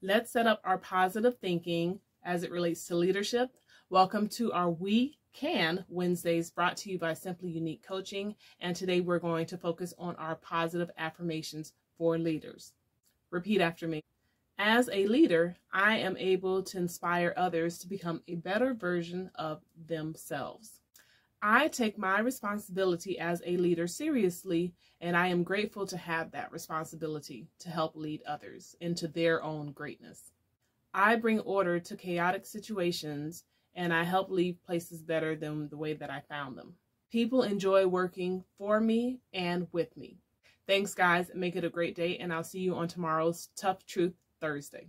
Let's set up our positive thinking as it relates to leadership. Welcome to our We Can Wednesdays brought to you by Simply Unique Coaching. And today we're going to focus on our positive affirmations for leaders. Repeat after me. As a leader, I am able to inspire others to become a better version of themselves. I take my responsibility as a leader seriously, and I am grateful to have that responsibility to help lead others into their own greatness. I bring order to chaotic situations, and I help leave places better than the way that I found them. People enjoy working for me and with me. Thanks, guys. Make it a great day, and I'll see you on tomorrow's Tough Truth Thursday.